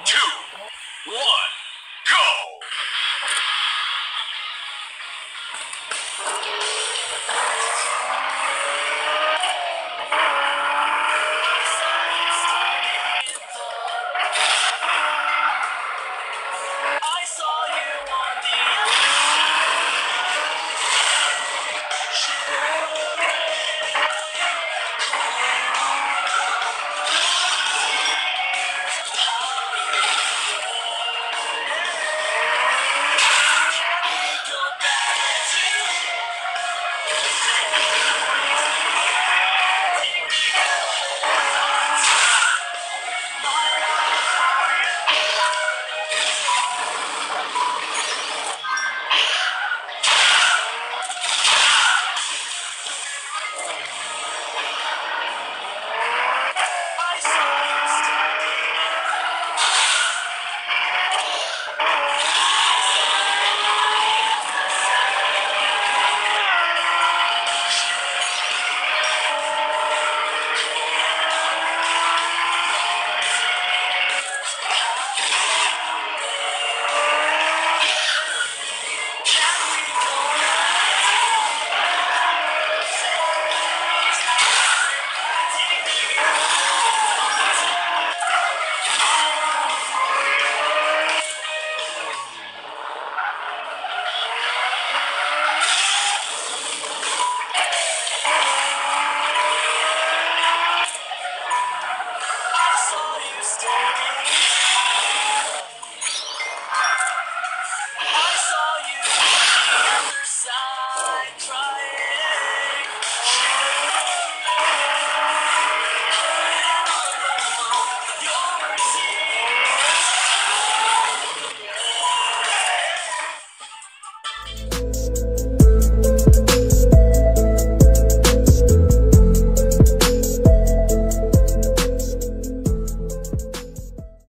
two, one.